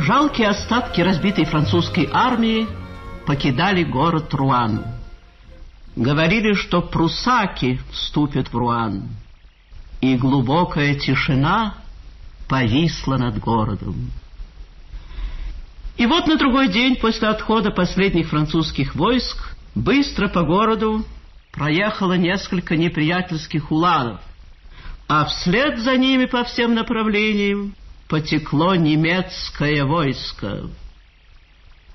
Жалкие остатки разбитой французской армии покидали город Руан. Говорили, что прусаки вступят в Руан, и глубокая тишина повисла над городом. И вот на другой день после отхода последних французских войск быстро по городу проехало несколько неприятельских уланов, а вслед за ними по всем направлениям потекло немецкое войско.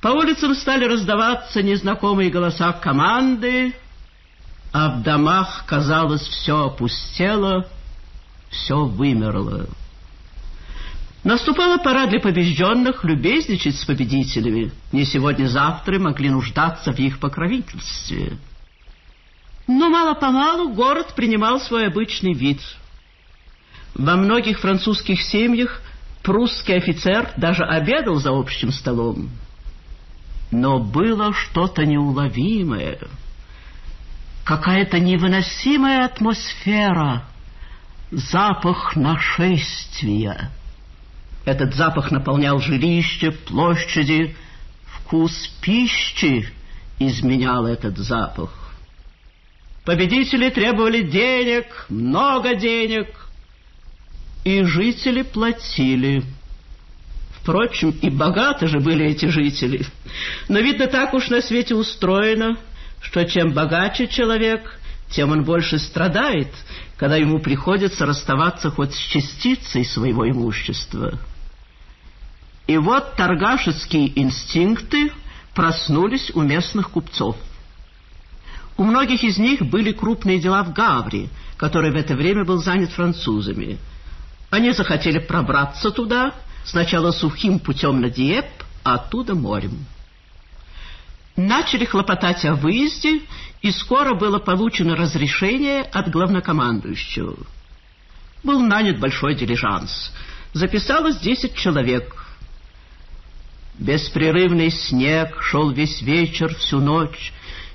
По улицам стали раздаваться незнакомые голоса команды, а в домах, казалось, все опустело, все вымерло. Наступала пора для побежденных любезничать с победителями. Не сегодня-завтра могли нуждаться в их покровительстве. Но мало-помалу город принимал свой обычный вид. Во многих французских семьях прусский офицер даже обедал за общим столом. Но было что-то неуловимое, какая-то невыносимая атмосфера, запах нашествия. Этот запах наполнял жилище, площади, вкус пищи изменял этот запах. Победители требовали денег, много денег, и жители платили. Впрочем, и богаты же были эти жители. Но, видно, так уж на свете устроено, что чем богаче человек, тем он больше страдает, когда ему приходится расставаться хоть с частицей своего имущества. И вот торгашеские инстинкты проснулись у местных купцов. У многих из них были крупные дела в Гавре, который в это время был занят французами – они захотели пробраться туда, сначала сухим путем на Диеп, а оттуда морем. Начали хлопотать о выезде, и скоро было получено разрешение от главнокомандующего. Был нанят большой дилижанс. Записалось десять человек. Беспрерывный снег шел весь вечер, всю ночь,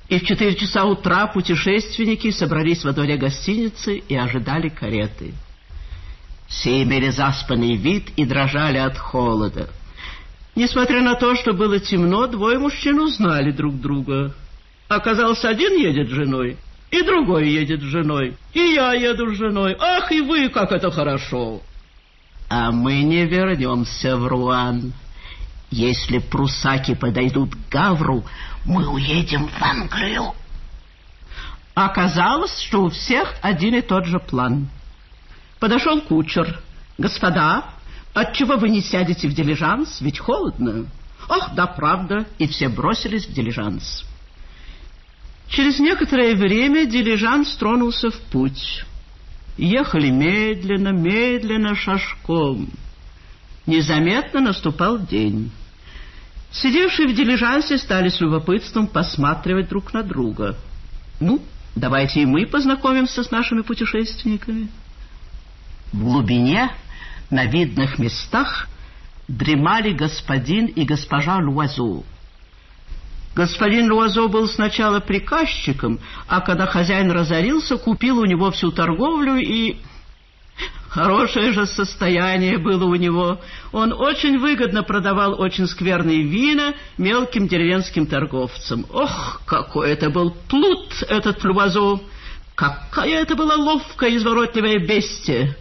и в четыре часа утра путешественники собрались во дворе гостиницы и ожидали кареты. Все имели заспанный вид и дрожали от холода. Несмотря на то, что было темно, двое мужчин узнали друг друга. Оказалось, один едет с женой, и другой едет с женой, и я еду с женой. Ах, и вы, как это хорошо! А мы не вернемся в Руан. Если прусаки подойдут к Гавру, мы уедем в Англию. Оказалось, что у всех один и тот же план — Подошел кучер. «Господа, отчего вы не сядете в дилижанс? Ведь холодно». «Ах, да, правда!» И все бросились в дилижанс. Через некоторое время дилижанс тронулся в путь. Ехали медленно, медленно, шашком. Незаметно наступал день. Сидевшие в дилижансе стали с любопытством посматривать друг на друга. «Ну, давайте и мы познакомимся с нашими путешественниками». В глубине, на видных местах, дремали господин и госпожа Луазу. Господин Луазо был сначала приказчиком, а когда хозяин разорился, купил у него всю торговлю и... Хорошее же состояние было у него. Он очень выгодно продавал очень скверные вина мелким деревенским торговцам. Ох, какой это был плут, этот Луазо! Какая это была ловкая, изворотливая бестия!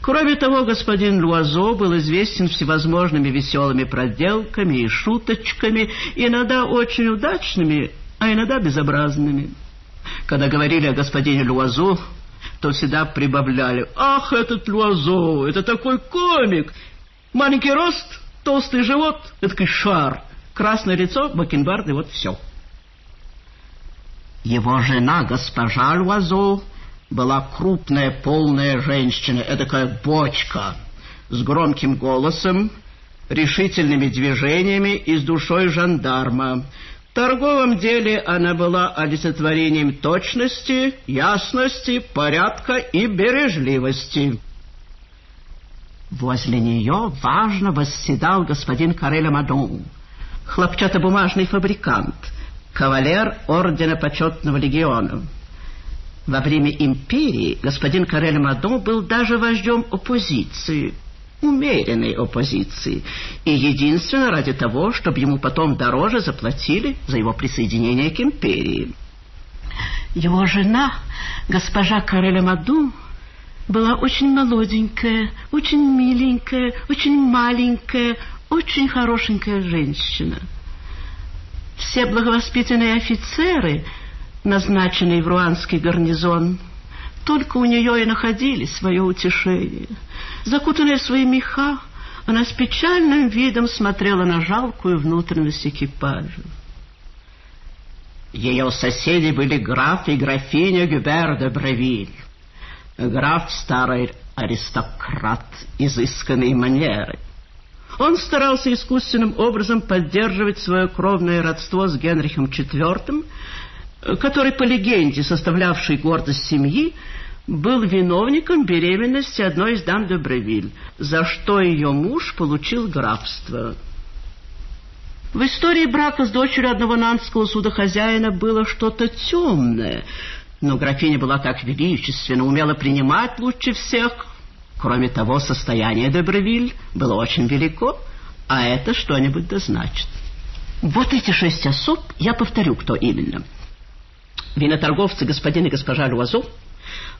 Кроме того, господин Луазо был известен всевозможными веселыми проделками и шуточками, иногда очень удачными, а иногда безобразными. Когда говорили о господине Луазо, то всегда прибавляли «Ах, этот Луазо, это такой комик! Маленький рост, толстый живот, это шар, красное лицо, бакенбарды, вот все». Его жена, госпожа Луазо, была крупная, полная женщина, эдакая бочка, с громким голосом, решительными движениями и с душой жандарма. В торговом деле она была олицетворением точности, ясности, порядка и бережливости. Возле нее важно восседал господин Карель Мадон, хлопчатобумажный фабрикант, кавалер Ордена Почетного Легиона. Во время империи господин Карель Мадон был даже вождем оппозиции. умеренной оппозиции, и единственно ради того, чтобы ему потом дороже заплатили за его присоединение к империи. Его жена, госпожа Кареля Маду, была очень молоденькая, очень миленькая, очень маленькая, очень хорошенькая женщина. Все благовоспитанные офицеры, назначенные в руанский гарнизон, только у нее и находили свое утешение. Закутанная в свои меха, она с печальным видом смотрела на жалкую внутренность экипажа. Ее соседи были граф и графиня Гюбер де Бревиль. Граф — старый аристократ, изысканной манеры. Он старался искусственным образом поддерживать свое кровное родство с Генрихом IV, который, по легенде, составлявший гордость семьи, был виновником беременности одной из дам де Бревиль, за что ее муж получил графство. В истории брака с дочерью одного нанского судохозяина было что-то темное, но графиня была так величественна, умела принимать лучше всех. Кроме того, состояние де Бревиль было очень велико, а это что-нибудь да значит. Вот эти шесть особ, я повторю, кто именно. Виноторговцы господин и госпожа Луазо,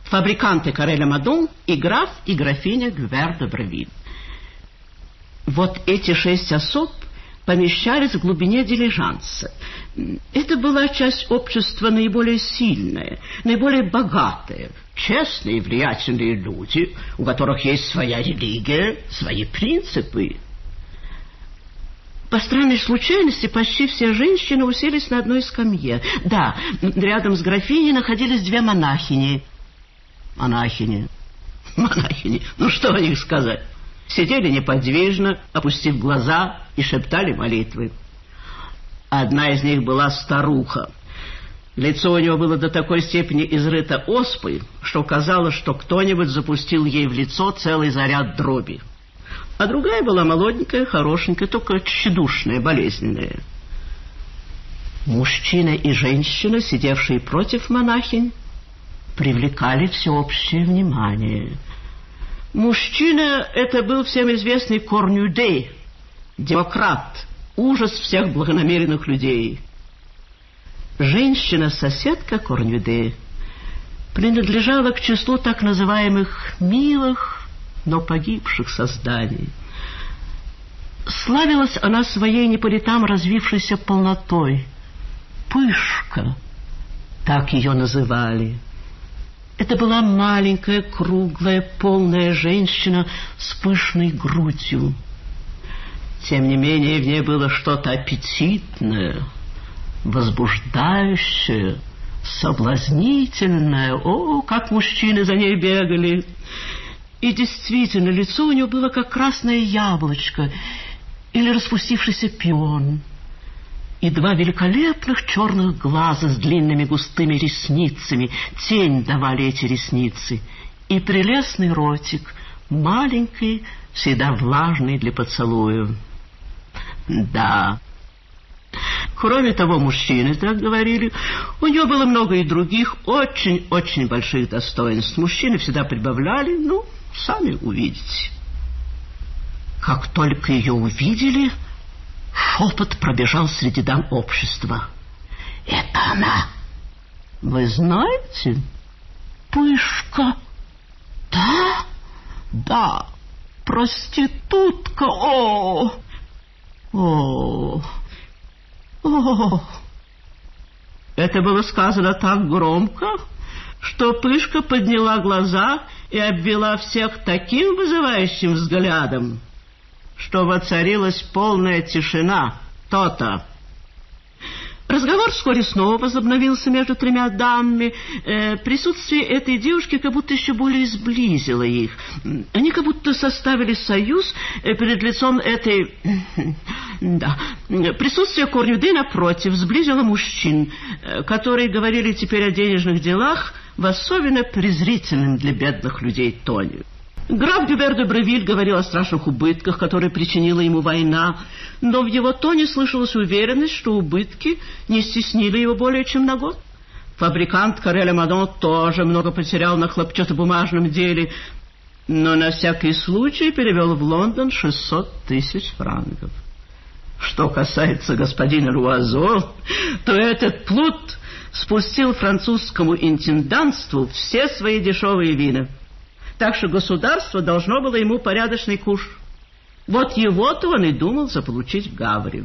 фабриканты Кареля Мадон и граф и графиня Гвер де Бревиль. Вот эти шесть особ помещались в глубине дилижанса. Это была часть общества наиболее сильная, наиболее богатая, честные и влиятельные люди, у которых есть своя религия, свои принципы. По странной случайности почти все женщины уселись на одной скамье. Да, рядом с графиней находились две монахини. Монахини. Монахини. Ну, что о них сказать? Сидели неподвижно, опустив глаза, и шептали молитвы. Одна из них была старуха. Лицо у нее было до такой степени изрыто оспой, что казалось, что кто-нибудь запустил ей в лицо целый заряд дроби. А другая была молоденькая, хорошенькая, только тщедушная, болезненная. Мужчина и женщина, сидевшие против монахинь, привлекали всеобщее внимание. Мужчина — это был всем известный Корнюдей, демократ, ужас всех благонамеренных людей. Женщина-соседка Корнюде принадлежала к числу так называемых «милых, но погибших созданий». Славилась она своей не по летам развившейся полнотой. Пышка, так ее называли. Это была маленькая, круглая, полная женщина с пышной грудью. Тем не менее, в ней было что-то аппетитное, возбуждающее, соблазнительное. О, как мужчины за ней бегали! И действительно, лицо у нее было как красное яблочко или распустившийся пион. И два великолепных черных глаза с длинными густыми ресницами тень давали эти ресницы. И прелестный ротик, маленький, всегда влажный для поцелуя. Да. Кроме того, мужчины так говорили. У нее было много и других очень-очень больших достоинств. Мужчины всегда прибавляли, ну, сами увидите. Как только ее увидели, шепот пробежал среди дам общества. «Это она!» «Вы знаете?» «Пышка!» «Да?» «Да, проститутка! О!» О, о, это было сказано так громко, что Пышка подняла глаза и обвела всех таким вызывающим взглядом, что воцарилась полная тишина. То-то. Разговор вскоре снова возобновился между тремя дамами. Э, присутствие этой девушки как будто еще более сблизило их. Они как будто составили союз э, перед лицом этой... Да. Присутствие Корнюды, напротив, сблизило мужчин, э, которые говорили теперь о денежных делах в особенно презрительном для бедных людей тоне. Граф Гюбер де Бревиль говорил о страшных убытках, которые причинила ему война, но в его тоне слышалась уверенность, что убытки не стеснили его более чем на год. Фабрикант Кареля Мадон тоже много потерял на хлопчатобумажном деле. но на всякий случай перевел в Лондон 600 тысяч франков. Что касается господина Руазо, то этот плут спустил французскому интендантству все свои дешевые вина. Так что государство должно было ему порядочный куш. Вот его-то он и думал заполучить в Гаври.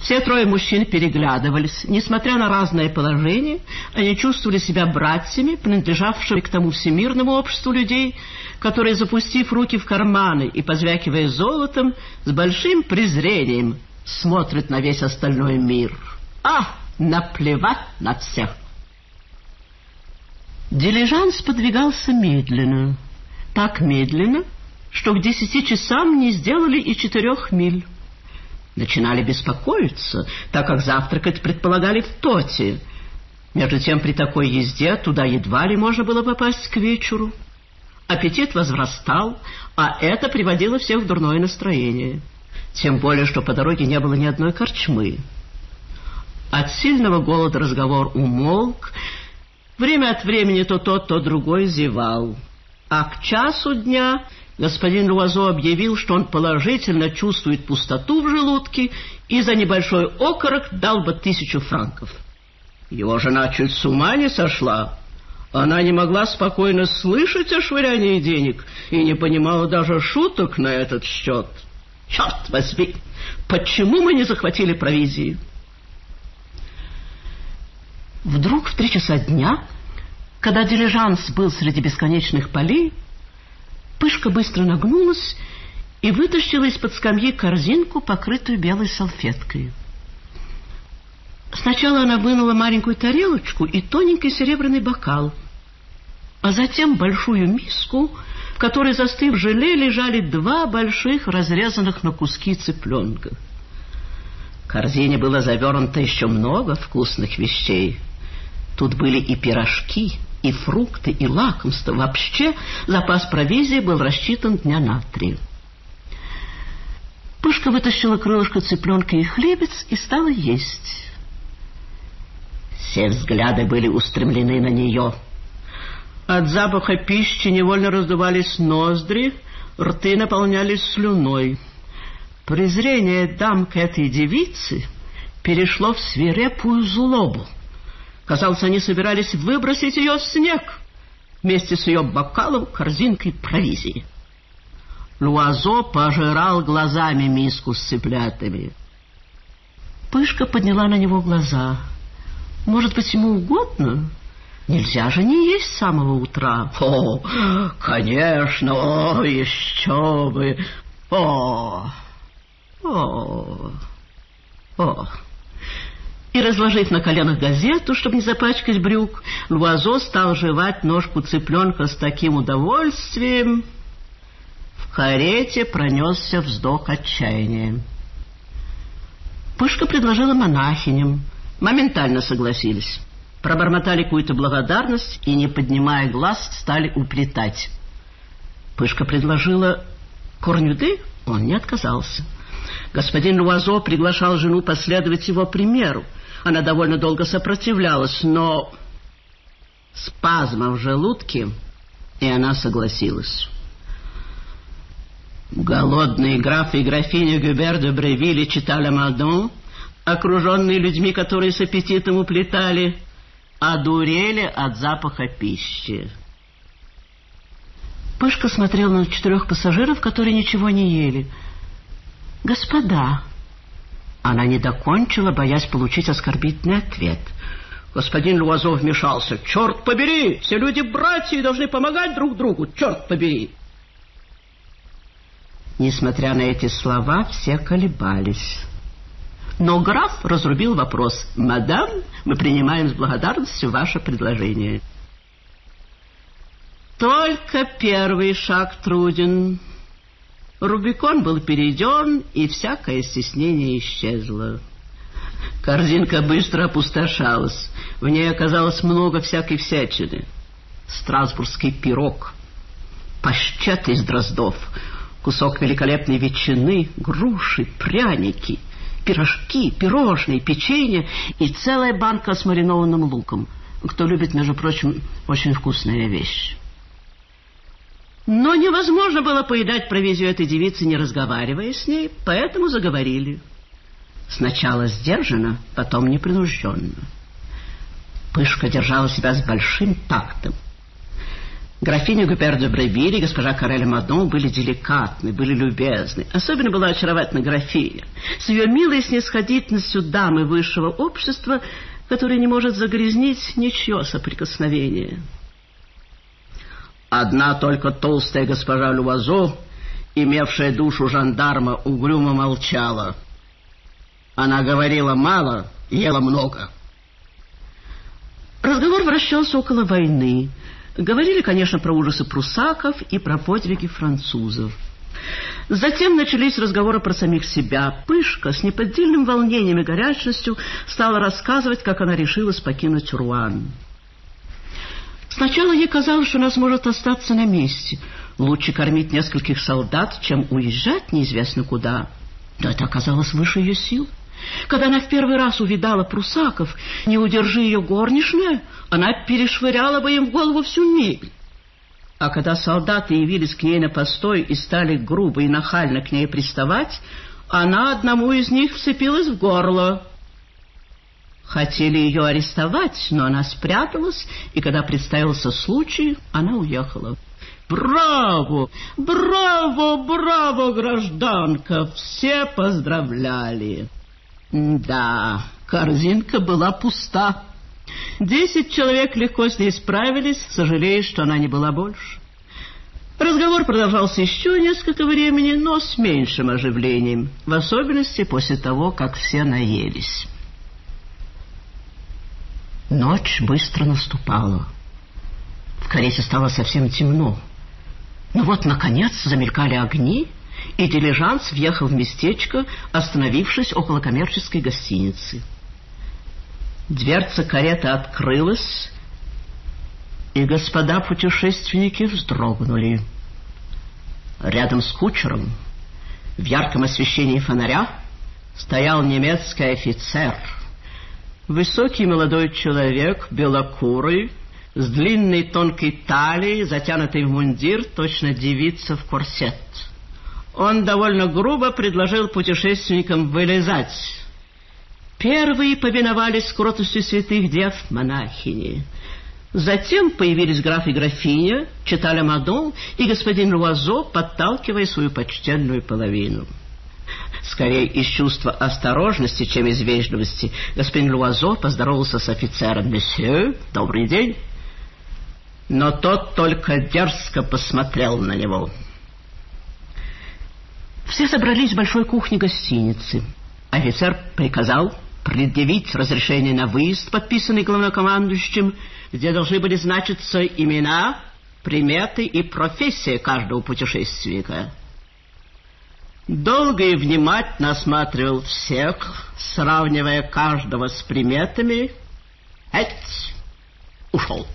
Все трое мужчин переглядывались. Несмотря на разное положение, они чувствовали себя братьями, принадлежавшими к тому всемирному обществу людей, которые, запустив руки в карманы и позвякивая золотом, с большим презрением смотрят на весь остальной мир. А, наплевать на всех! Дилижанс подвигался медленно, так медленно, что к десяти часам не сделали и четырех миль начинали беспокоиться, так как завтракать предполагали в Тоте. Между тем, при такой езде туда едва ли можно было попасть к вечеру. Аппетит возрастал, а это приводило всех в дурное настроение. Тем более, что по дороге не было ни одной корчмы. От сильного голода разговор умолк. Время от времени то тот, то другой зевал. А к часу дня господин Луазо объявил, что он положительно чувствует пустоту в желудке и за небольшой окорок дал бы тысячу франков. Его жена чуть с ума не сошла. Она не могла спокойно слышать о швырянии денег и не понимала даже шуток на этот счет. Черт возьми, почему мы не захватили провизии? Вдруг в три часа дня, когда дилижанс был среди бесконечных полей, Пышка быстро нагнулась и вытащила из-под скамьи корзинку, покрытую белой салфеткой. Сначала она вынула маленькую тарелочку и тоненький серебряный бокал, а затем большую миску, в которой, застыв желе, лежали два больших разрезанных на куски цыпленка. В корзине было завернуто еще много вкусных вещей. Тут были и пирожки, и фрукты, и лакомства. Вообще запас провизии был рассчитан дня на три. Пышка вытащила крылышко цыпленка и хлебец и стала есть. Все взгляды были устремлены на нее. От запаха пищи невольно раздувались ноздри, рты наполнялись слюной. Презрение дам к этой девице перешло в свирепую злобу. Казалось, они собирались выбросить ее в снег вместе с ее бокалом, корзинкой провизии. Луазо пожирал глазами миску с цыплятами. Пышка подняла на него глаза. Может быть, ему угодно? Нельзя же не есть с самого утра. О, конечно, о, еще бы. О, о, о и, разложив на коленах газету, чтобы не запачкать брюк, Луазо стал жевать ножку цыпленка с таким удовольствием. В карете пронесся вздох отчаяния. Пышка предложила монахиням. Моментально согласились. Пробормотали какую-то благодарность и, не поднимая глаз, стали уплетать. Пышка предложила корнюды, он не отказался. Господин Луазо приглашал жену последовать его примеру. Она довольно долго сопротивлялась, но спазма в желудке, и она согласилась. Голодные граф и графиня Гюбер де Бревилли читали Мадон, окруженные людьми, которые с аппетитом уплетали, одурели от запаха пищи. Пышка смотрел на четырех пассажиров, которые ничего не ели. «Господа», она не докончила, боясь получить оскорбительный ответ. Господин Луазов вмешался. «Черт побери! Все люди братья и должны помогать друг другу! Черт побери!» Несмотря на эти слова, все колебались. Но граф разрубил вопрос. «Мадам, мы принимаем с благодарностью ваше предложение». Только первый шаг труден. Рубикон был перейден, и всякое стеснение исчезло. Корзинка быстро опустошалась. В ней оказалось много всякой всячины. Страсбургский пирог, паштет из дроздов, кусок великолепной ветчины, груши, пряники, пирожки, пирожные, печенье и целая банка с маринованным луком. Кто любит, между прочим, очень вкусная вещь. Но невозможно было поедать провизию этой девицы, не разговаривая с ней, поэтому заговорили. Сначала сдержанно, потом непринужденно. Пышка держала себя с большим тактом. Графиня Гупер де Бребиль и госпожа Карель Мадон были деликатны, были любезны. Особенно была очаровательна графиня. С ее милой снисходительностью дамы высшего общества, которая не может загрязнить ничье соприкосновение. Одна только толстая госпожа Лювазо, имевшая душу жандарма, угрюмо молчала. Она говорила мало, ела много. Разговор вращался около войны. Говорили, конечно, про ужасы прусаков и про подвиги французов. Затем начались разговоры про самих себя. Пышка с неподдельным волнением и горячностью стала рассказывать, как она решилась покинуть Руан. Сначала ей казалось, что она сможет остаться на месте. Лучше кормить нескольких солдат, чем уезжать неизвестно куда. Но это оказалось выше ее сил. Когда она в первый раз увидала прусаков, не удержи ее горничная, она перешвыряла бы им в голову всю мебель. А когда солдаты явились к ней на постой и стали грубо и нахально к ней приставать, она одному из них вцепилась в горло. Хотели ее арестовать, но она спряталась, и когда представился случай, она уехала. «Браво! Браво! Браво, гражданка!» Все поздравляли. Да, корзинка была пуста. Десять человек легко с ней справились, сожалея, что она не была больше. Разговор продолжался еще несколько времени, но с меньшим оживлением, в особенности после того, как все наелись. Ночь быстро наступала. В карете стало совсем темно. Но вот, наконец, замелькали огни, и дилижанс въехал в местечко, остановившись около коммерческой гостиницы. Дверца кареты открылась, и господа путешественники вздрогнули. Рядом с кучером, в ярком освещении фонаря, стоял немецкий офицер. Высокий молодой человек, белокурый, с длинной тонкой талией, затянутый в мундир, точно девица в корсет. Он довольно грубо предложил путешественникам вылезать. Первые повиновались кротостью святых дев монахини. Затем появились граф и графиня, читали Мадон и господин Руазо, подталкивая свою почтенную половину. Скорее из чувства осторожности, чем из вежливости, господин Луазо поздоровался с офицером. «Месье, добрый день!» Но тот только дерзко посмотрел на него. Все собрались в большой кухне гостиницы. Офицер приказал предъявить разрешение на выезд, подписанный главнокомандующим, где должны были значиться имена, приметы и профессия каждого путешественника. Долго и внимательно осматривал всех, сравнивая каждого с приметами. Эть! Ушел.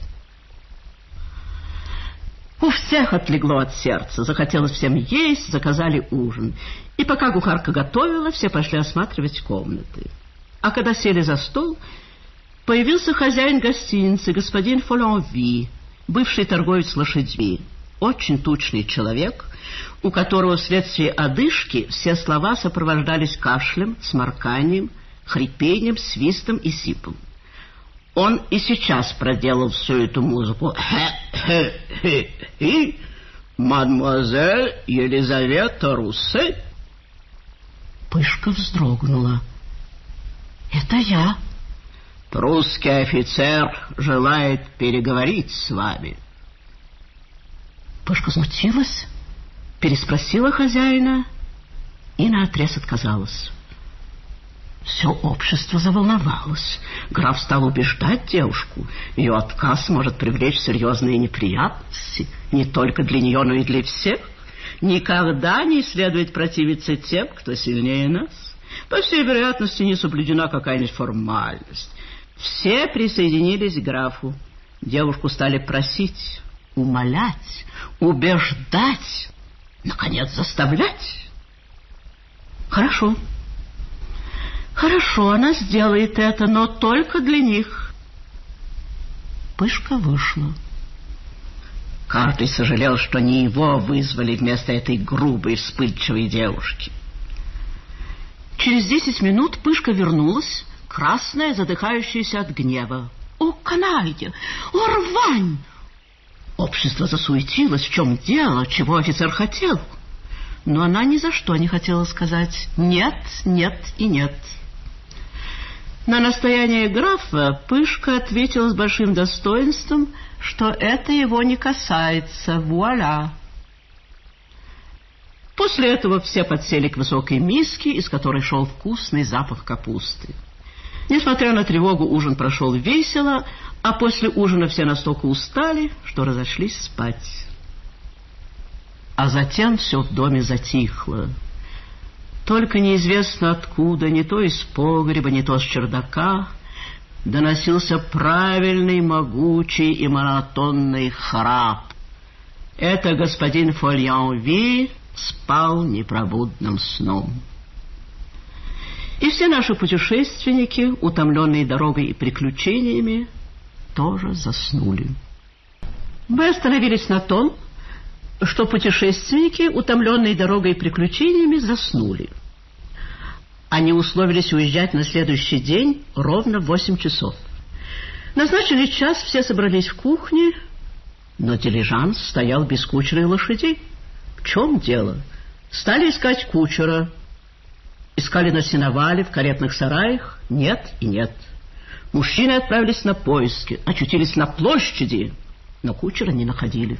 У всех отлегло от сердца, захотелось всем есть, заказали ужин. И пока кухарка готовила, все пошли осматривать комнаты. А когда сели за стол, появился хозяин гостиницы, господин Фолонви, бывший торговец лошадьми, очень тучный человек, у которого вследствие одышки все слова сопровождались кашлем, сморканием, хрипением, свистом и сипом. Он и сейчас проделал всю эту музыку. И мадемуазель Елизавета Руссе. Пышка вздрогнула. Это я. Прусский офицер желает переговорить с вами. Пышка смутилась, переспросила хозяина и наотрез отказалась. Все общество заволновалось. Граф стал убеждать девушку. Ее отказ может привлечь серьезные неприятности. Не только для нее, но и для всех. Никогда не следует противиться тем, кто сильнее нас. По всей вероятности, не соблюдена какая-нибудь формальность. Все присоединились к графу. Девушку стали просить, умолять, убеждать, наконец, заставлять. Хорошо. Хорошо, она сделает это, но только для них. Пышка вышла. Каждый сожалел, что не его вызвали вместо этой грубой, вспыльчивой девушки. Через десять минут Пышка вернулась, красная, задыхающаяся от гнева. «О, каналья! О, рвань!» Общество засуетилось. В чем дело? Чего офицер хотел? Но она ни за что не хотела сказать «нет, нет и нет». На настояние графа Пышка ответила с большим достоинством, что это его не касается. Вуаля! После этого все подсели к высокой миске, из которой шел вкусный запах капусты. Несмотря на тревогу, ужин прошел весело, а после ужина все настолько устали, что разошлись спать. А затем все в доме затихло. Только неизвестно откуда, не то из погреба, не то с чердака, доносился правильный, могучий и монотонный храп. Это господин Фольян Ви спал непробудным сном. И все наши путешественники, утомленные дорогой и приключениями, тоже заснули. Мы остановились на том, что путешественники, утомленные дорогой и приключениями, заснули. Они условились уезжать на следующий день ровно в восемь часов. Назначили час, все собрались в кухне, но дилижанс стоял без кучера и лошадей. В чем дело? Стали искать кучера. Искали на сеновале, в каретных сараях. Нет и нет. Мужчины отправились на поиски, очутились на площади, но кучера не находили.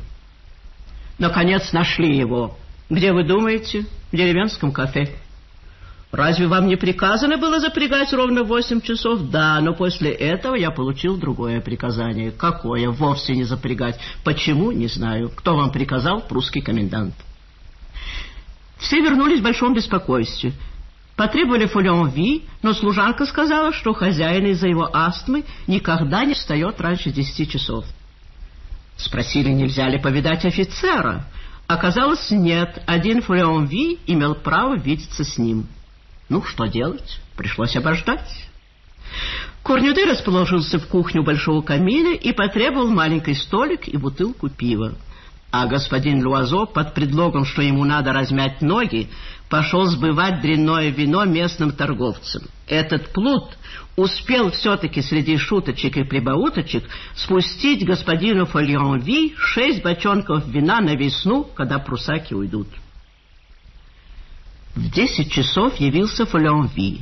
Наконец нашли его. Где вы думаете? В деревенском кафе. Разве вам не приказано было запрягать ровно восемь часов? Да, но после этого я получил другое приказание. Какое? Вовсе не запрягать. Почему? Не знаю. Кто вам приказал? Прусский комендант. Все вернулись в большом беспокойстве. Потребовали фолион Ви, но служанка сказала, что хозяин из-за его астмы никогда не встает раньше десяти часов. Спросили, нельзя ли повидать офицера. Оказалось, нет. Один фолион Ви имел право видеться с ним. Ну, что делать? Пришлось обождать. Корнюде расположился в кухню большого камина и потребовал маленький столик и бутылку пива. А господин Луазо под предлогом, что ему надо размять ноги, пошел сбывать дрянное вино местным торговцам. Этот плут успел все-таки среди шуточек и прибауточек спустить господину Фольонви шесть бочонков вина на весну, когда прусаки уйдут. В десять часов явился Фолеонви.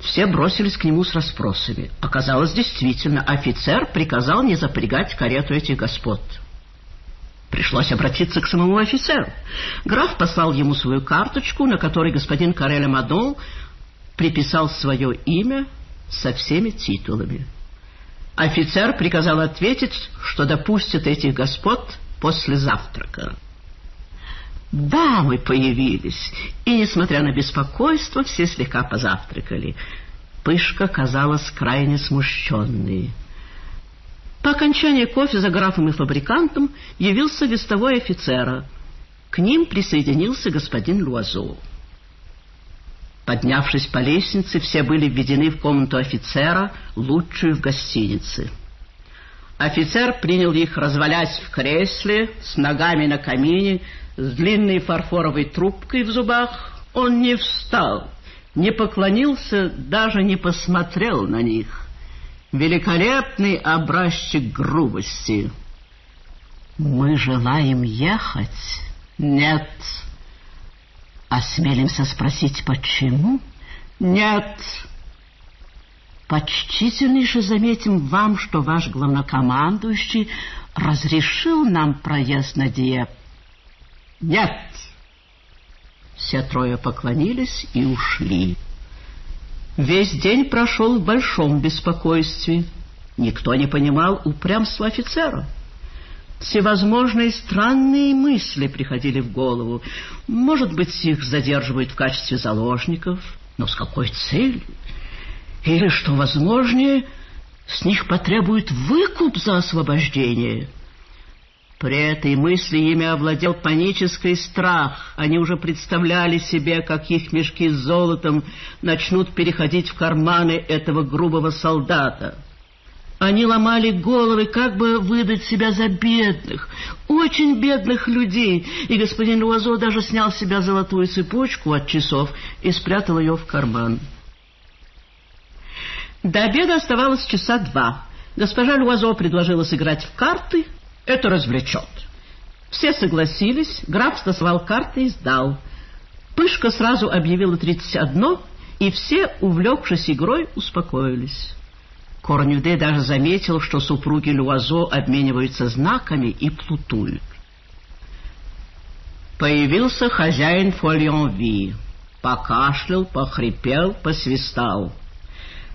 Все бросились к нему с расспросами. Оказалось, действительно, офицер приказал не запрягать карету этих господ. Пришлось обратиться к самому офицеру. Граф послал ему свою карточку, на которой господин Карель Мадон приписал свое имя со всеми титулами. Офицер приказал ответить, что допустит этих господ после завтрака. Дамы появились, и, несмотря на беспокойство, все слегка позавтракали. Пышка казалась крайне смущенной. По окончании кофе за графом и фабрикантом явился вестовой офицера. К ним присоединился господин Луазо. Поднявшись по лестнице, все были введены в комнату офицера, лучшую в гостинице. Офицер принял их, развалясь в кресле, с ногами на камине, с длинной фарфоровой трубкой в зубах. Он не встал, не поклонился, даже не посмотрел на них. Великолепный образчик грубости. Мы желаем ехать? Нет. Осмелимся спросить, почему? Нет. Почтительнейше заметим вам, что ваш главнокомандующий разрешил нам проезд на Диеп. Нет. Все трое поклонились и ушли. Весь день прошел в большом беспокойстве. Никто не понимал упрямства офицера. Всевозможные странные мысли приходили в голову. Может быть, их задерживают в качестве заложников, но с какой целью? Или, что возможнее, с них потребуют выкуп за освобождение. При этой мысли ими овладел панический страх. Они уже представляли себе, как их мешки с золотом начнут переходить в карманы этого грубого солдата. Они ломали головы, как бы выдать себя за бедных, очень бедных людей, и господин Луазо даже снял с себя золотую цепочку от часов и спрятал ее в карман. До обеда оставалось часа два. Госпожа Луазо предложила сыграть в карты. Это развлечет. Все согласились, граф стасовал карты и сдал. Пышка сразу объявила тридцать одно, и все, увлекшись игрой, успокоились. Корнюде даже заметил, что супруги Люазо обмениваются знаками и плутуют. Появился хозяин Фольонви. Покашлял, похрипел, посвистал.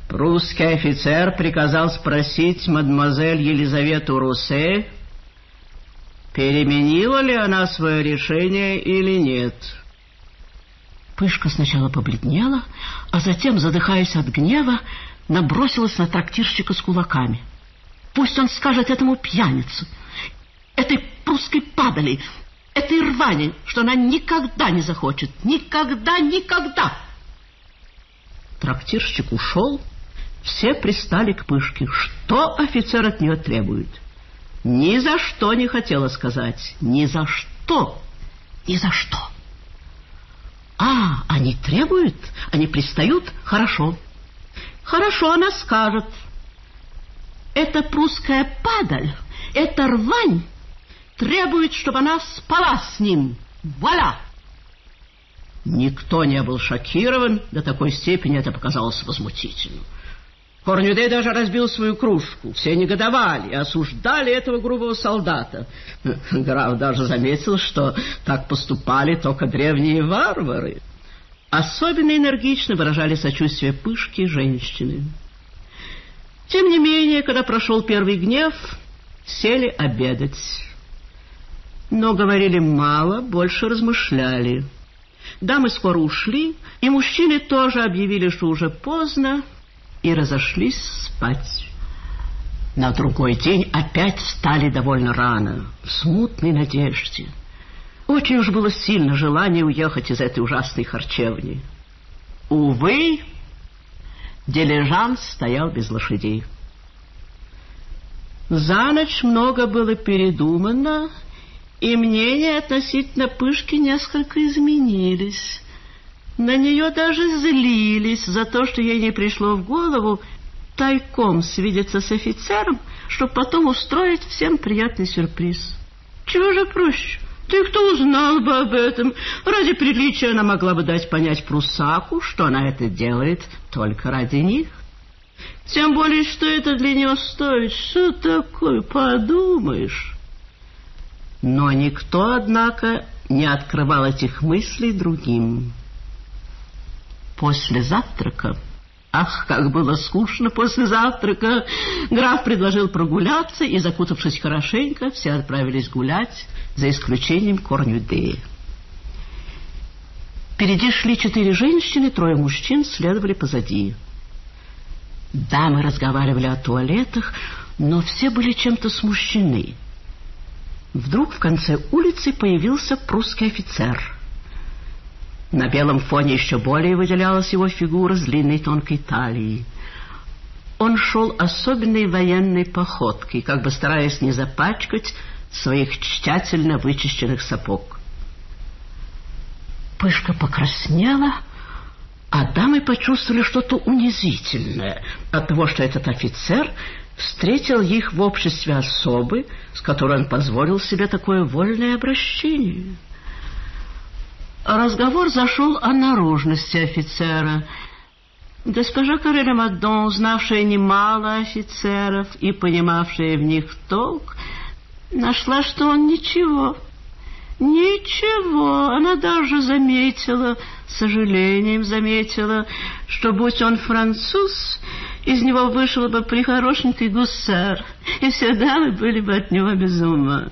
Прусский офицер приказал спросить мадемуазель Елизавету Руссе, переменила ли она свое решение или нет. Пышка сначала побледнела, а затем, задыхаясь от гнева, набросилась на трактирщика с кулаками. Пусть он скажет этому пьяницу, этой прусской падали, этой рвани, что она никогда не захочет. Никогда, никогда! Трактирщик ушел, все пристали к пышке. Что офицер от нее требует? Ни за что не хотела сказать. Ни за что. Ни за что. А, они требуют? Они пристают? Хорошо. Хорошо, она скажет. Это прусская падаль, это рвань требует, чтобы она спала с ним. Вуаля! Никто не был шокирован, до такой степени это показалось возмутительным. Корнюдей даже разбил свою кружку. Все негодовали и осуждали этого грубого солдата. Граф даже заметил, что так поступали только древние варвары. Особенно энергично выражали сочувствие пышки женщины. Тем не менее, когда прошел первый гнев, сели обедать. Но говорили мало, больше размышляли. Дамы скоро ушли, и мужчины тоже объявили, что уже поздно, и разошлись спать. На другой день опять встали довольно рано, в смутной надежде — очень уж было сильно желание уехать из этой ужасной харчевни. Увы, дилижанс стоял без лошадей. За ночь много было передумано, и мнения относительно Пышки несколько изменились. На нее даже злились за то, что ей не пришло в голову тайком свидеться с офицером, чтобы потом устроить всем приятный сюрприз. Чего же проще? Ты кто узнал бы об этом? Ради приличия она могла бы дать понять Прусаку, что она это делает только ради них. Тем более, что это для нее стоит. Что такое, подумаешь? Но никто, однако, не открывал этих мыслей другим. После завтрака Ах, как было скучно после завтрака! Граф предложил прогуляться, и, закутавшись хорошенько, все отправились гулять, за исключением Корнюдея. Впереди шли четыре женщины, трое мужчин следовали позади. Дамы разговаривали о туалетах, но все были чем-то смущены. Вдруг в конце улицы появился прусский офицер — на белом фоне еще более выделялась его фигура с длинной тонкой талией. Он шел особенной военной походкой, как бы стараясь не запачкать своих тщательно вычищенных сапог. Пышка покраснела, а дамы почувствовали что-то унизительное от того, что этот офицер встретил их в обществе особы, с которой он позволил себе такое вольное обращение. Разговор зашел о наружности офицера. Госпожа Кареля Мадон, знавшая немало офицеров и понимавшая в них толк, нашла, что он ничего. Ничего, она даже заметила, сожалением заметила, что, будь он француз, из него вышел бы прихорошенький гусар, и все дамы были бы от него без ума.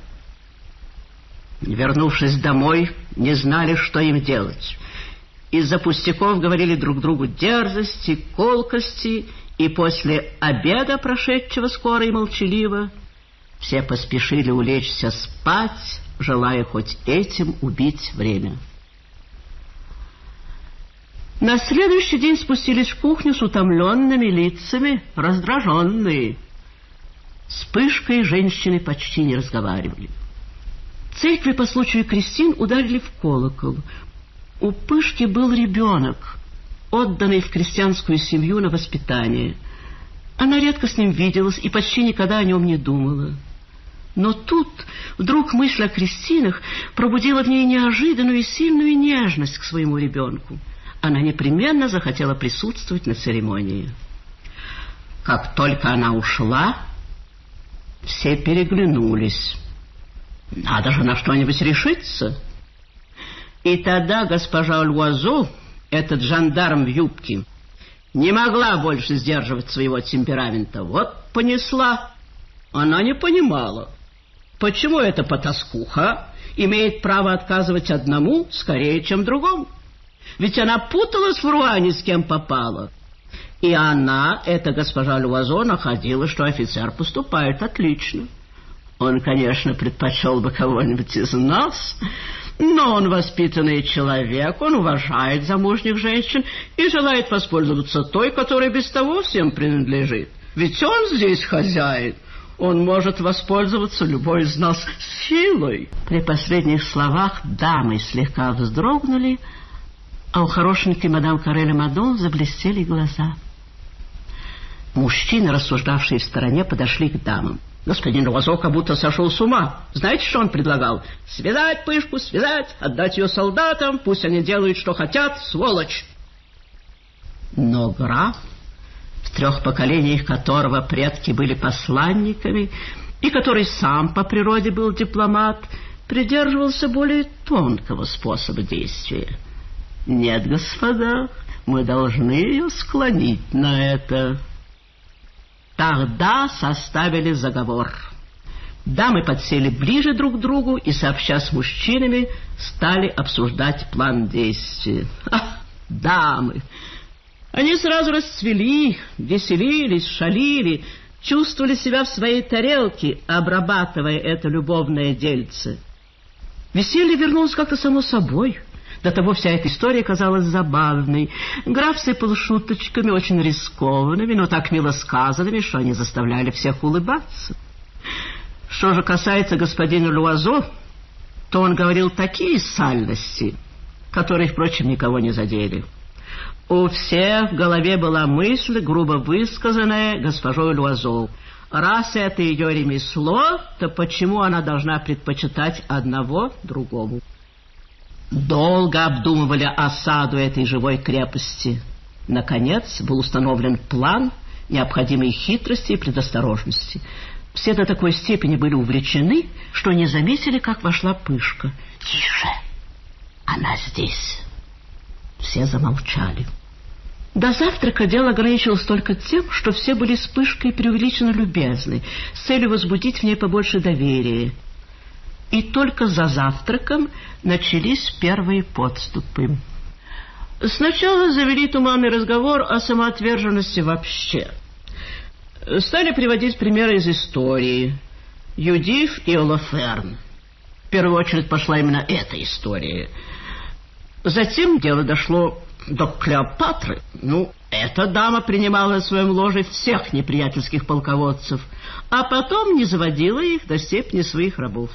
Вернувшись домой, не знали, что им делать. Из-за пустяков говорили друг другу дерзости, колкости, и после обеда, прошедшего скоро и молчаливо, все поспешили улечься спать, желая хоть этим убить время. На следующий день спустились в кухню с утомленными лицами, раздраженные. С Пышкой женщины почти не разговаривали. Церкви по случаю крестин ударили в колокол. У Пышки был ребенок, отданный в крестьянскую семью на воспитание. Она редко с ним виделась и почти никогда о нем не думала. Но тут вдруг мысль о крестинах пробудила в ней неожиданную и сильную нежность к своему ребенку. Она непременно захотела присутствовать на церемонии. Как только она ушла, все переглянулись. Надо же на что-нибудь решиться. И тогда госпожа Луазо, этот жандарм в юбке, не могла больше сдерживать своего темперамента. Вот понесла. Она не понимала, почему эта потаскуха имеет право отказывать одному скорее, чем другому. Ведь она путалась в Руане, с кем попала. И она, эта госпожа Луазо, находила, что офицер поступает отлично. Он, конечно, предпочел бы кого-нибудь из нас, но он воспитанный человек, он уважает замужних женщин и желает воспользоваться той, которая без того всем принадлежит. Ведь он здесь хозяин. Он может воспользоваться любой из нас силой. При последних словах дамы слегка вздрогнули, а у хорошенькой мадам Кареля Мадон заблестели глаза. Мужчины, рассуждавшие в стороне, подошли к дамам. Господин Луазо как будто сошел с ума. Знаете, что он предлагал? Связать пышку, связать, отдать ее солдатам, пусть они делают, что хотят, сволочь. Но граф, в трех поколениях которого предки были посланниками, и который сам по природе был дипломат, придерживался более тонкого способа действия. Нет, господа, мы должны ее склонить на это. Тогда составили заговор. Дамы подсели ближе друг к другу и, сообща с мужчинами, стали обсуждать план действий. Ах, дамы! Они сразу расцвели, веселились, шалили, чувствовали себя в своей тарелке, обрабатывая это любовное дельце. Веселье вернулось как-то само собой — до того вся эта история казалась забавной. Граф сыпал шуточками, очень рискованными, но так мило сказанными, что они заставляли всех улыбаться. Что же касается господина Луазо, то он говорил такие сальности, которые, впрочем, никого не задели. У всех в голове была мысль, грубо высказанная госпожой Луазо. Раз это ее ремесло, то почему она должна предпочитать одного другому? Долго обдумывали осаду этой живой крепости. Наконец был установлен план необходимой хитрости и предосторожности. Все до такой степени были увлечены, что не заметили, как вошла пышка. «Тише! Она здесь!» Все замолчали. До завтрака дело ограничилось только тем, что все были с пышкой преувеличенно любезны, с целью возбудить в ней побольше доверия и только за завтраком начались первые подступы. Сначала завели туманный разговор о самоотверженности вообще. Стали приводить примеры из истории. Юдив и Олаферн. В первую очередь пошла именно эта история. Затем дело дошло до Клеопатры. Ну, эта дама принимала в своем ложе всех неприятельских полководцев, а потом не заводила их до степени своих рабов.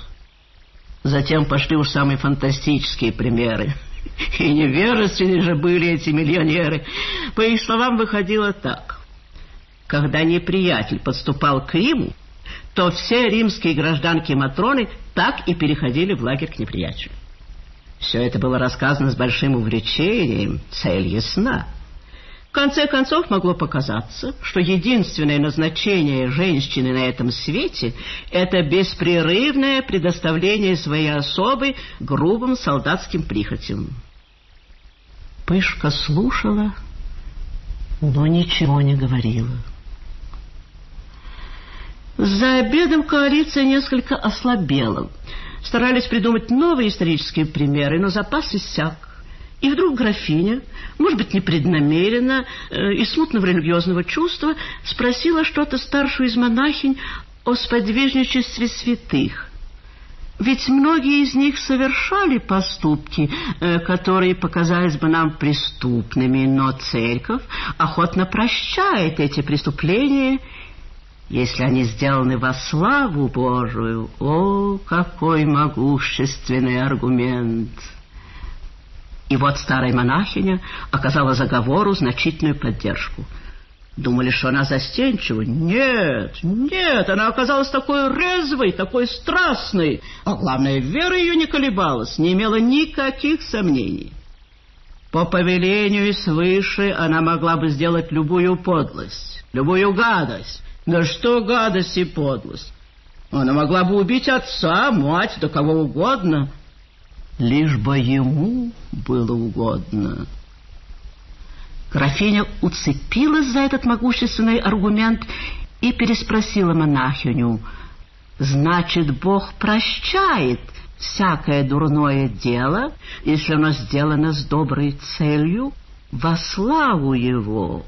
Затем пошли уж самые фантастические примеры. И невежественны же были эти миллионеры. По их словам, выходило так. Когда неприятель подступал к Риму, то все римские гражданки-матроны так и переходили в лагерь к неприятелю. Все это было рассказано с большим увлечением, цель ясна конце концов могло показаться, что единственное назначение женщины на этом свете – это беспрерывное предоставление своей особы грубым солдатским прихотям. Пышка слушала, но ничего не говорила. За обедом коалиция несколько ослабела. Старались придумать новые исторические примеры, но запас иссяк. И вдруг графиня, может быть, непреднамеренно, э, из смутного религиозного чувства, спросила что-то старшую из монахинь о сподвижничестве святых. Ведь многие из них совершали поступки, э, которые показались бы нам преступными, но церковь охотно прощает эти преступления Если они сделаны во славу Божию, о, какой могущественный аргумент! И вот старая монахиня оказала заговору значительную поддержку. Думали, что она застенчива. Нет, нет, она оказалась такой резвой, такой страстной. А главное, вера ее не колебалась, не имела никаких сомнений. По повелению свыше она могла бы сделать любую подлость, любую гадость. Да что гадость и подлость? Она могла бы убить отца, мать, да кого угодно, лишь бы ему было угодно. Графиня уцепилась за этот могущественный аргумент и переспросила монахиню, «Значит, Бог прощает всякое дурное дело, если оно сделано с доброй целью, во славу Его?»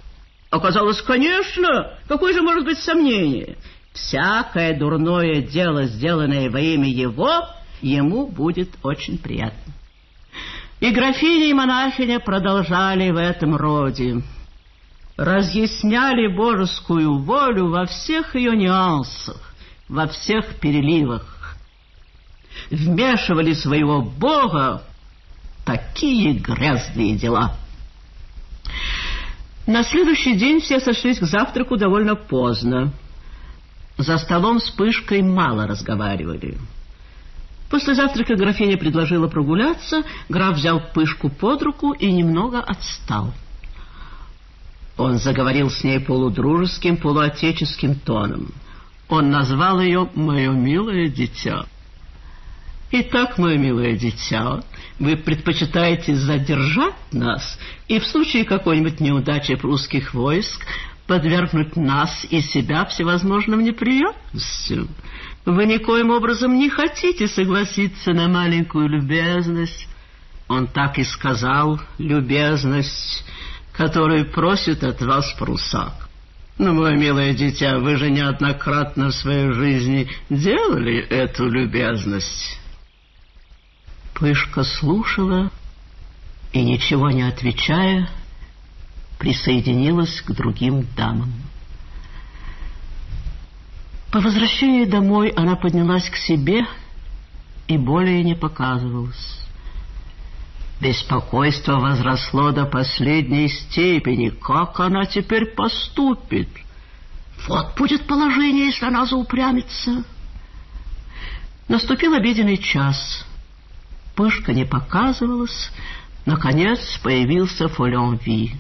Оказалось, конечно, какое же может быть сомнение? Всякое дурное дело, сделанное во имя Его, ему будет очень приятно. И графиня и монахиня продолжали в этом роде. Разъясняли божескую волю во всех ее нюансах, во всех переливах. Вмешивали своего бога такие грязные дела. На следующий день все сошлись к завтраку довольно поздно. За столом с Пышкой мало разговаривали. После завтрака графиня предложила прогуляться, граф взял Пышку под руку и немного отстал. Он заговорил с ней полудружеским, полуотеческим тоном. Он назвал ее «мое милое дитя». «Итак, мое милое дитя, вы предпочитаете задержать нас и в случае какой-нибудь неудачи прусских войск подвергнуть нас и себя всевозможным неприятностям. Вы никоим образом не хотите согласиться на маленькую любезность. Он так и сказал, любезность, которую просит от вас прусак. Но, ну, мое милое дитя, вы же неоднократно в своей жизни делали эту любезность. Пышка слушала и, ничего не отвечая, присоединилась к другим дамам. По возвращении домой она поднялась к себе и более не показывалась. Беспокойство возросло до последней степени. Как она теперь поступит? Вот будет положение, если она заупрямится. Наступил обеденный час. Пышка не показывалась. Наконец появился Фолонви.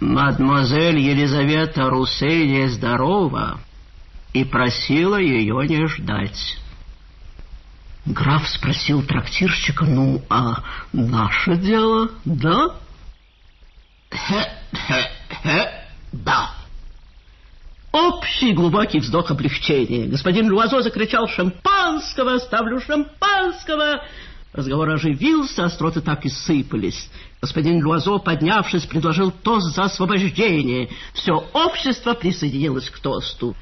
Мадемуазель Елизавета Русселье здорова и просила ее не ждать. Граф спросил трактирщика, ну, а наше дело, да? Хе-хе-хе, да. Общий глубокий вздох облегчения. Господин Луазо закричал «Шампанского! Ставлю шампанского!» Разговор оживился, остроты так и сыпались. Господин Луазо, поднявшись, предложил тост за освобождение. Все общество присоединилось к тосту.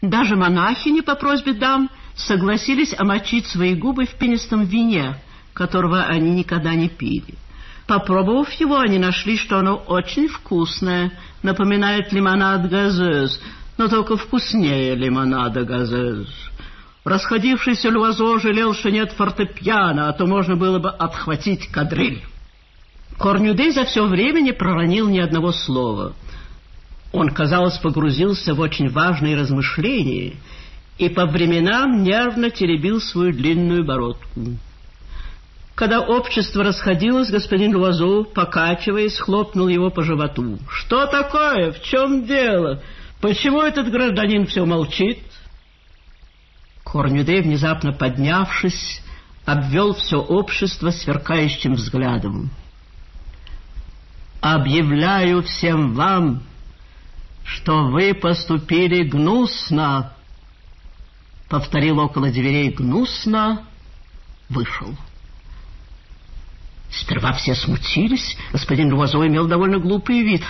Даже монахини по просьбе дам согласились омочить свои губы в пенистом вине, которого они никогда не пили. Попробовав его, они нашли, что оно очень вкусное, напоминает лимонад газез, но только вкуснее лимонада газез. Расходившийся Луазо жалел, что нет фортепиано, а то можно было бы отхватить кадриль. Корнюдей за все время не проронил ни одного слова. Он, казалось, погрузился в очень важные размышления и по временам нервно теребил свою длинную бородку. Когда общество расходилось, господин Луазо, покачиваясь, хлопнул его по животу. «Что такое? В чем дело? Почему этот гражданин все молчит?» Корнюдей, внезапно поднявшись, обвел все общество сверкающим взглядом. «Объявляю всем вам, что вы поступили гнусно!» Повторил около дверей гнусно, вышел. Сперва все смутились. Господин Луазо имел довольно глупый вид.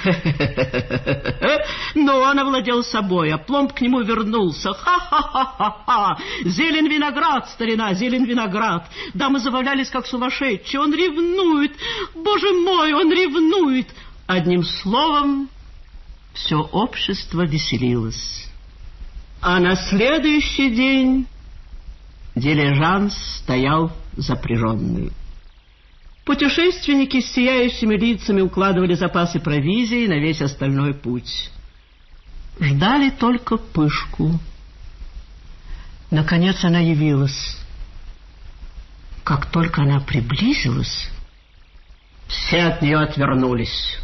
Но он овладел собой, а пломб к нему вернулся. Ха-ха-ха-ха-ха! Зелен виноград, старина, зелен виноград. Дамы забавлялись, как сумасшедшие. Он ревнует. Боже мой, он ревнует. Одним словом, все общество веселилось. А на следующий день дилижанс стоял запряженный. Путешественники с сияющими лицами укладывали запасы провизии на весь остальной путь. Ждали только пышку. Наконец она явилась. Как только она приблизилась, все от нее отвернулись.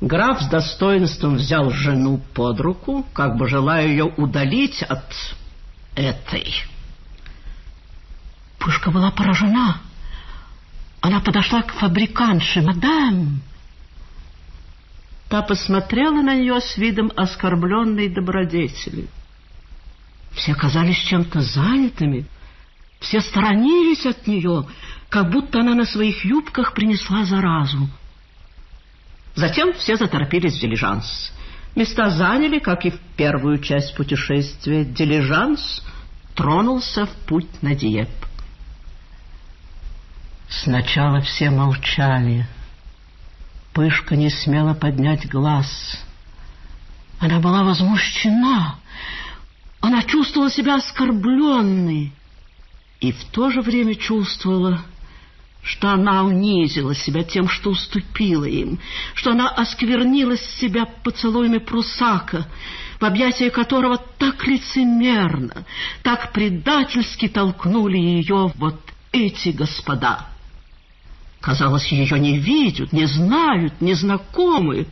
Граф с достоинством взял жену под руку, как бы желая ее удалить от этой. Пышка была поражена. Она подошла к фабриканше. «Мадам!» Та посмотрела на нее с видом оскорбленной добродетели. Все казались чем-то занятыми. Все сторонились от нее, как будто она на своих юбках принесла заразу. Затем все заторопились в дилижанс. Места заняли, как и в первую часть путешествия. Дилижанс тронулся в путь на Диеп. Сначала все молчали. Пышка не смела поднять глаз. Она была возмущена. Она чувствовала себя оскорбленной и в то же время чувствовала что она унизила себя тем, что уступила им, что она осквернила себя поцелуями Прусака, в объятия которого так лицемерно, так предательски толкнули ее вот эти господа. Казалось, ее не видят, не знают, не знакомы.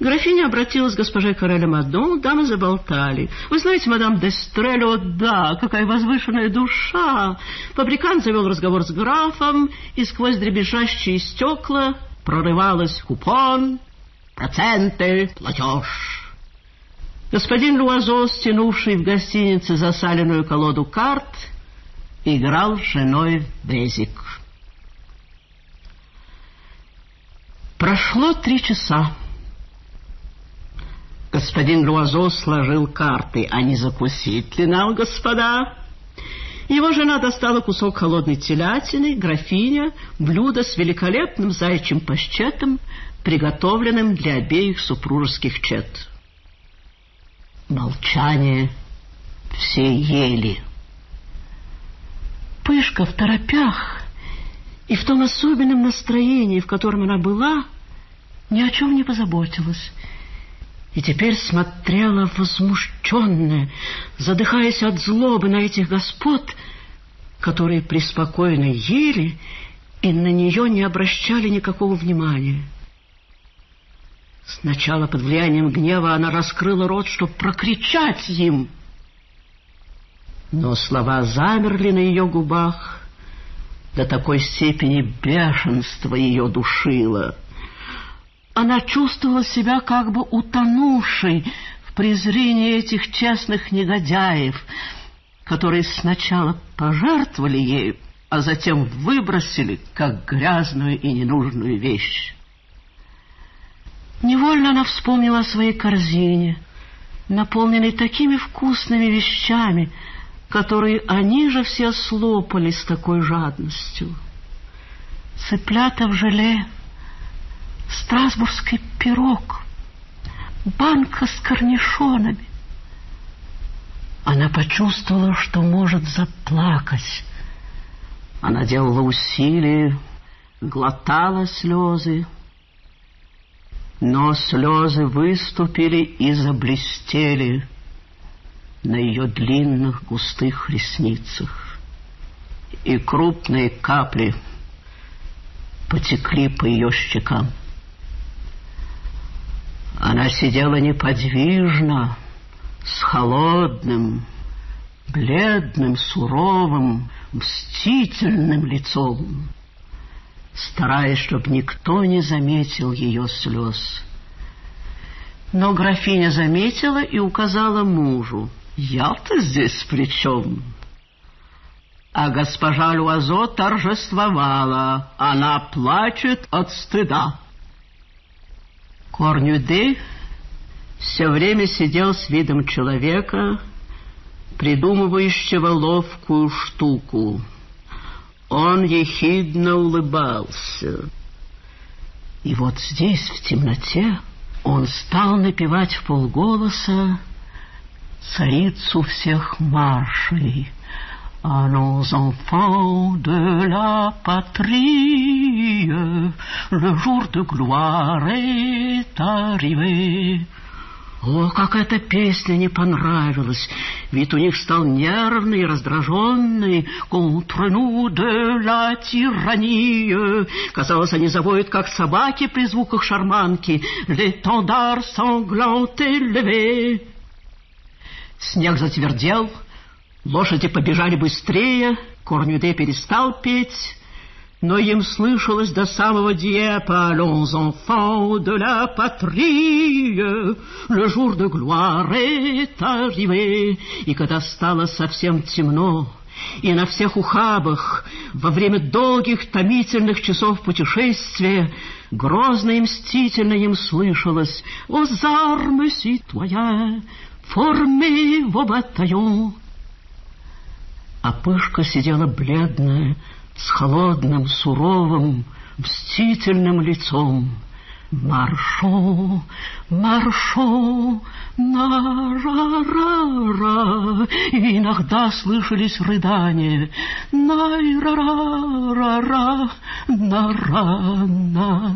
Графиня обратилась к госпоже Кареле Мадон, дамы заболтали. «Вы знаете, мадам Дестрель, о да, какая возвышенная душа!» Фабрикант завел разговор с графом, и сквозь дребезжащие стекла прорывалась купон, проценты, платеж. Господин Луазо, стянувший в гостинице засаленную колоду карт, играл с женой в безик. Прошло три часа. Господин Луазо сложил карты. А не закусить ли нам, господа? Его жена достала кусок холодной телятины, графиня, блюдо с великолепным заячьим паштетом, приготовленным для обеих супружеских чет. Молчание. Все ели. Пышка в торопях и в том особенном настроении, в котором она была, ни о чем не позаботилась. И теперь смотрела возмущенная, задыхаясь от злобы на этих господ, которые преспокойно ели и на нее не обращали никакого внимания. Сначала под влиянием гнева она раскрыла рот, чтобы прокричать им, но слова замерли на ее губах, до такой степени бешенства ее душило — она чувствовала себя как бы утонувшей в презрении этих честных негодяев, которые сначала пожертвовали ею, а затем выбросили, как грязную и ненужную вещь. Невольно она вспомнила о своей корзине, наполненной такими вкусными вещами, которые они же все слопали с такой жадностью. Цыплята в желе — страсбургский пирог, банка с корнишонами. Она почувствовала, что может заплакать. Она делала усилия, глотала слезы, но слезы выступили и заблестели на ее длинных густых ресницах, и крупные капли потекли по ее щекам. Она сидела неподвижно, с холодным, бледным, суровым, мстительным лицом, стараясь, чтобы никто не заметил ее слез. Но графиня заметила и указала мужу. «Я-то здесь при чем?» А госпожа Луазо торжествовала. Она плачет от стыда. Корнюде все время сидел с видом человека, придумывающего ловкую штуку. Он ехидно улыбался. И вот здесь, в темноте, он стал напевать в полголоса царицу всех маршей. Allons enfants de la patrie, le jour de gloire est arrivé. О, как эта песня не понравилась! Вид у них стал нервный, раздраженный. «Contre nous de la tyrannie!» Казалось, они завоют, как собаки при звуках шарманки. «L'étendard sanglant élevé!» Снег затвердел, лошади побежали быстрее, Корнюде перестал петь, но им слышалось до самого Диепа «Allons enfants de la patrie, le jour de gloire est arrivé». И когда стало совсем темно, и на всех ухабах во время долгих томительных часов путешествия грозно и мстительно им слышалось «Aux armes, citoyens, formez vos bataillons». А Пышка сидела бледная, с холодным, суровым, мстительным лицом. Маршо, маршо, на-ра-ра-ра, и иногда слышались рыдания. Най-ра-ра-ра-ра, на-ра-на.